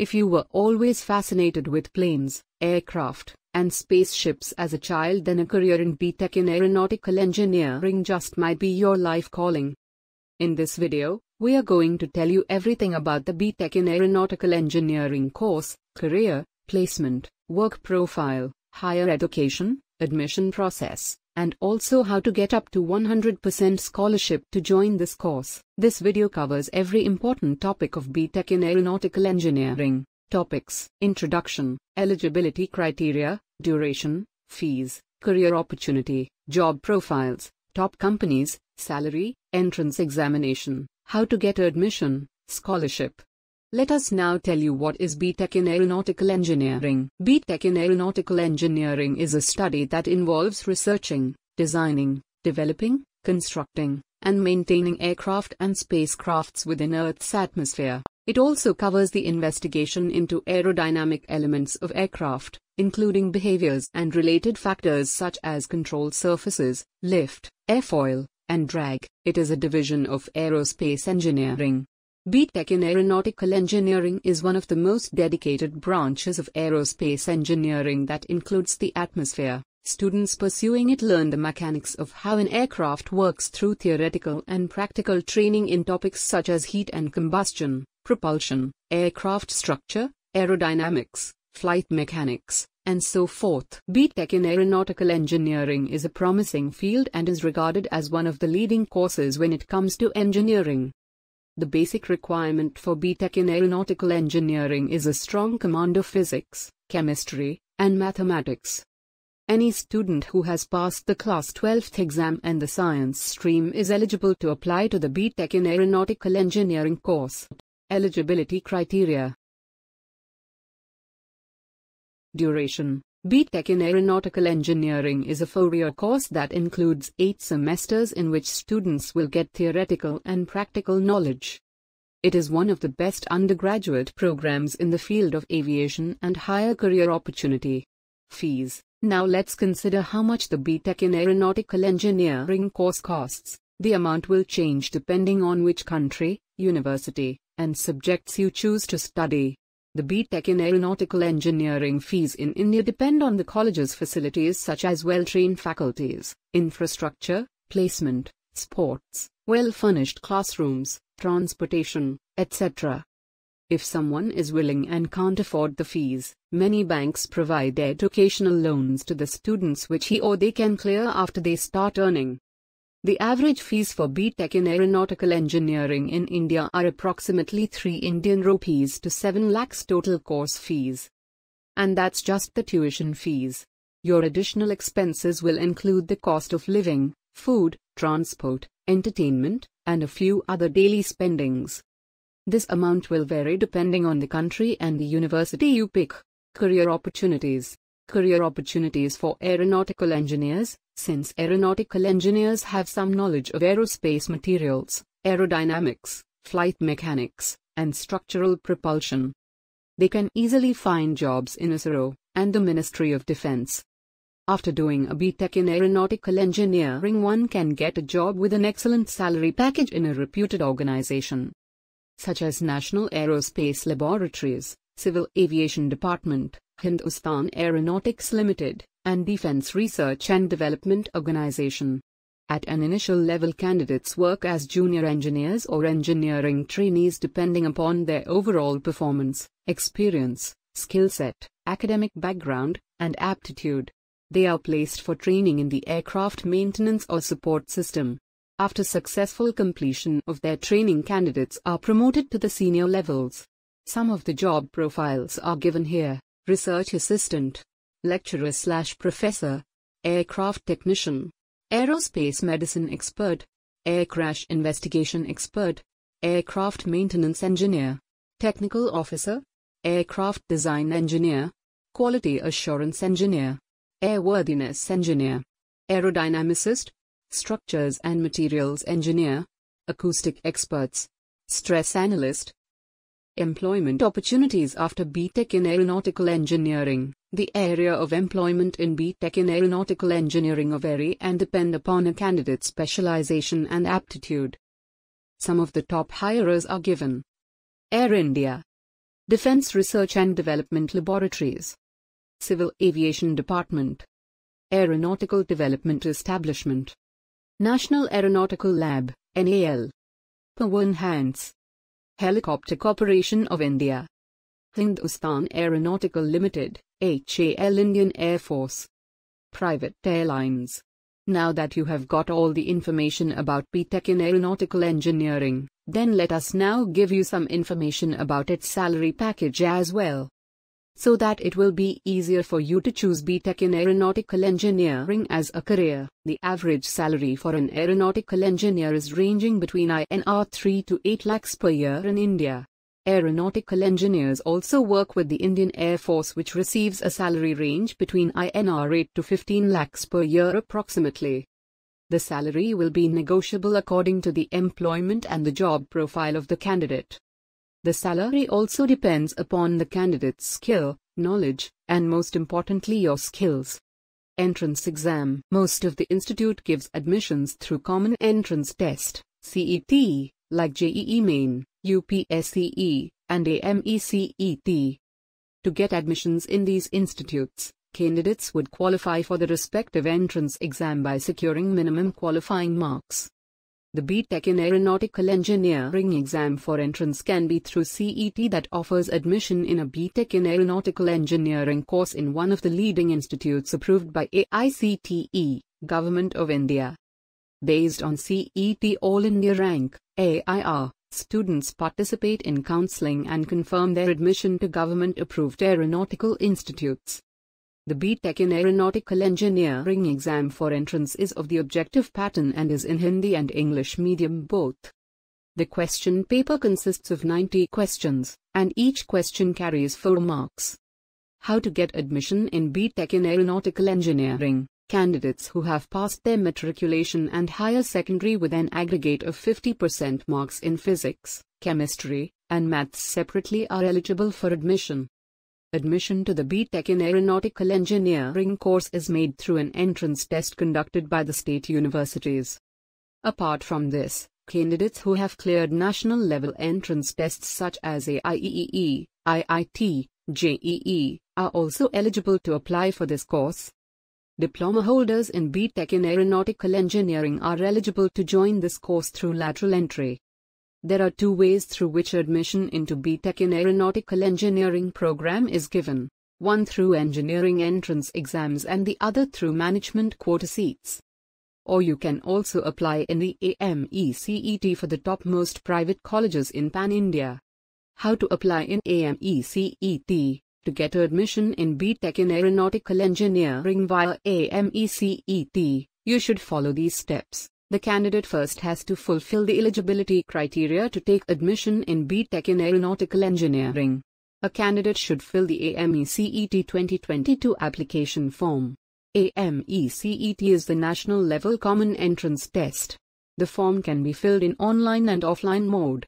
If you were always fascinated with planes, aircraft, and spaceships as a child, then a career in BTech in aeronautical engineering just might be your life calling. In this video, we are going to tell you everything about the BTech in aeronautical engineering course, career, placement, work profile, higher education, admission process, and also how to get up to 100% scholarship to join this course. This video covers every important topic of BTech in aeronautical engineering. Topics Introduction, Eligibility Criteria, Duration, Fees, Career Opportunity, Job Profiles, Top Companies, Salary, Entrance Examination, How to get admission, Scholarship. Let us now tell you what is BTech in Aeronautical Engineering. BTech in Aeronautical Engineering is a study that involves researching, designing, developing, constructing, and maintaining aircraft and spacecrafts within Earth's atmosphere. It also covers the investigation into aerodynamic elements of aircraft, including behaviors and related factors such as control surfaces, lift, airfoil, and drag. It is a division of aerospace engineering. BTech in Aeronautical Engineering is one of the most dedicated branches of aerospace engineering that includes the atmosphere. Students pursuing it learn the mechanics of how an aircraft works through theoretical and practical training in topics such as heat and combustion, propulsion, aircraft structure, aerodynamics, flight mechanics, and so forth. BTech in Aeronautical Engineering is a promising field and is regarded as one of the leading courses when it comes to engineering. The basic requirement for BTech in Aeronautical Engineering is a strong command of physics, chemistry, and mathematics. Any student who has passed the Class 12th exam and the science stream is eligible to apply to the BTech in Aeronautical Engineering course. Eligibility criteria Duration BTech in Aeronautical Engineering is a four-year course that includes eight semesters in which students will get theoretical and practical knowledge. It is one of the best undergraduate programs in the field of aviation and higher career opportunity. Fees Now let's consider how much the BTech in Aeronautical Engineering course costs. The amount will change depending on which country, university, and subjects you choose to study. The BTech in Aeronautical Engineering fees in India depend on the college's facilities such as well-trained faculties, infrastructure, placement, sports, well-furnished classrooms, transportation, etc. If someone is willing and can't afford the fees, many banks provide educational loans to the students which he or they can clear after they start earning. The average fees for BTech in aeronautical engineering in India are approximately 3 Indian rupees to 7 lakhs total course fees. And that's just the tuition fees. Your additional expenses will include the cost of living, food, transport, entertainment, and a few other daily spendings. This amount will vary depending on the country and the university you pick. Career opportunities. Career opportunities for aeronautical engineers, since aeronautical engineers have some knowledge of aerospace materials, aerodynamics, flight mechanics, and structural propulsion. They can easily find jobs in ISRO and the Ministry of Defense. After doing a BTech in aeronautical engineering, one can get a job with an excellent salary package in a reputed organization, such as National Aerospace Laboratories, Civil Aviation Department, Hindustan Aeronautics Limited, and Defense Research and Development Organization. At an initial level candidates work as junior engineers or engineering trainees depending upon their overall performance, experience, skill set, academic background, and aptitude. They are placed for training in the aircraft maintenance or support system. After successful completion of their training candidates are promoted to the senior levels. Some of the job profiles are given here. Research Assistant lecturer slash professor, aircraft technician, aerospace medicine expert, air crash investigation expert, aircraft maintenance engineer, technical officer, aircraft design engineer, quality assurance engineer, airworthiness engineer, aerodynamicist, structures and materials engineer, acoustic experts, stress analyst, Employment opportunities after BTech in Aeronautical Engineering. The area of employment in BTech in Aeronautical Engineering vary and depend upon a candidate's specialization and aptitude. Some of the top hirers are given. Air India. Defense Research and Development Laboratories, Civil Aviation Department, Aeronautical Development Establishment, National Aeronautical Lab, NAL, Pawan Hans, Helicopter Corporation of India, Hindustan Aeronautical Limited, HAL Indian Air Force, Private Airlines. Now that you have got all the information about BTech in Aeronautical Engineering, then let us now give you some information about its salary package as well. So that it will be easier for you to choose BTech in Aeronautical Engineering as a career. The average salary for an aeronautical engineer is ranging between INR 3 to 8 lakhs per year in India. Aeronautical engineers also work with the Indian Air Force which receives a salary range between INR 8 to 15 lakhs per year approximately. The salary will be negotiable according to the employment and the job profile of the candidate. The salary also depends upon the candidate's skill, knowledge, and most importantly your skills. Entrance exam Most of the institute gives admissions through Common Entrance Test, CET, like JEE Main, UPSCE, and AMECET. To get admissions in these institutes, candidates would qualify for the respective entrance exam by securing minimum qualifying marks. The BTech in Aeronautical Engineering exam for entrance can be through CET that offers admission in a BTech in Aeronautical Engineering course in one of the leading institutes approved by AICTE, Government of India. Based on CET All India Rank, AIR, students participate in counseling and confirm their admission to government-approved aeronautical institutes. The BTech in Aeronautical Engineering exam for entrance is of the objective pattern and is in Hindi and English medium both. The question paper consists of 90 questions, and each question carries 4 marks. How to get admission in BTech in Aeronautical Engineering Candidates who have passed their matriculation and higher secondary with an aggregate of 50% marks in physics, chemistry, and maths separately are eligible for admission. Admission to the BTech in Aeronautical Engineering course is made through an entrance test conducted by the state universities. Apart from this, candidates who have cleared national level entrance tests such as AIEEE, IIT, JEE, are also eligible to apply for this course. Diploma holders in BTech in Aeronautical Engineering are eligible to join this course through lateral entry. There are two ways through which admission into BTech in Aeronautical Engineering program is given, one through engineering entrance exams and the other through management quota seats. Or you can also apply in the AMECET for the topmost private colleges in Pan India. How to apply in AMECET? To get admission in BTech in Aeronautical Engineering via AMECET, you should follow these steps. The candidate first has to fulfill the eligibility criteria to take admission in BTech in Aeronautical Engineering. A candidate should fill the AMECET 2022 application form. AMECET is the national level common entrance test. The form can be filled in online and offline mode.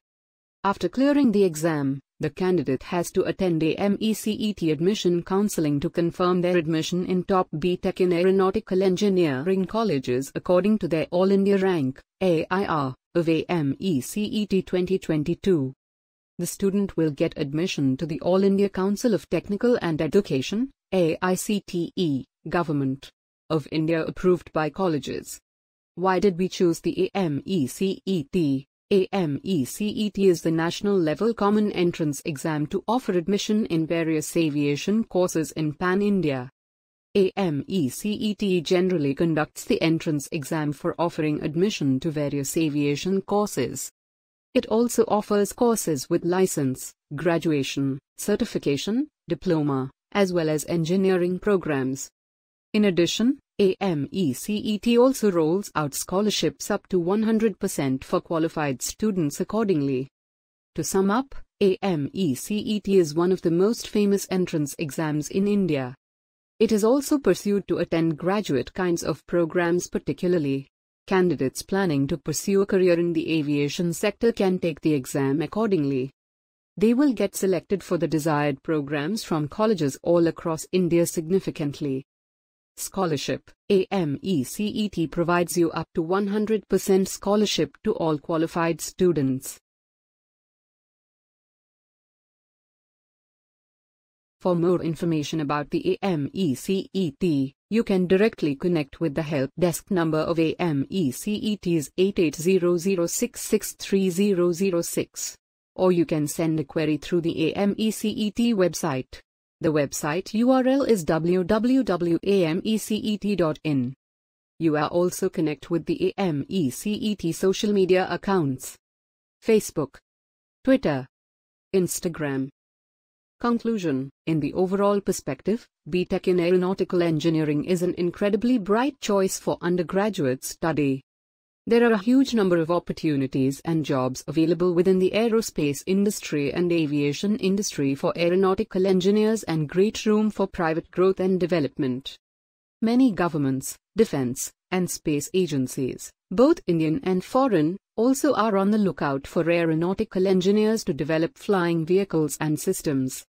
After clearing the exam, the candidate has to attend AMECET admission counseling to confirm their admission in top BTech in Aeronautical Engineering colleges according to their All India rank, AIR, of AMECET 2022. The student will get admission to the All India Council of Technical and Education, AICTE, Government of India approved by colleges. Why did we choose the AMECET? AMECET is the national level common entrance exam to offer admission in various aviation courses in Pan India. AMECET generally conducts the entrance exam for offering admission to various aviation courses. It also offers courses with license, graduation, certification, diploma, as well as engineering programs. In addition, AMECET also rolls out scholarships up to 100% for qualified students accordingly. To sum up, AMECET is one of the most famous entrance exams in India. It is also pursued to attend graduate kinds of programs particularly. Candidates planning to pursue a career in the aviation sector can take the exam accordingly. They will get selected for the desired programs from colleges all across India significantly. Scholarship AMECET provides you up to 100% scholarship to all qualified students. For more information about the AMECET, you can directly connect with the help desk number of AMECET's 8800663006. Or you can send a query through the AMECET website. The website URL is www.amecet.in. You are also connect with the AMECET social media accounts. Facebook, Twitter, Instagram. Conclusion In the overall perspective, BTech in Aeronautical Engineering is an incredibly bright choice for undergraduate study. There are a huge number of opportunities and jobs available within the aerospace industry and aviation industry for aeronautical engineers and great room for private growth and development. Many governments, defense, and space agencies, both Indian and foreign, also are on the lookout for aeronautical engineers to develop flying vehicles and systems.